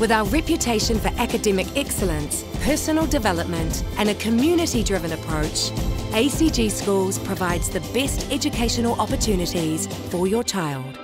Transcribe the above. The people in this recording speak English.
With our reputation for academic excellence, personal development, and a community driven approach, ACG Schools provides the best educational opportunities for your child.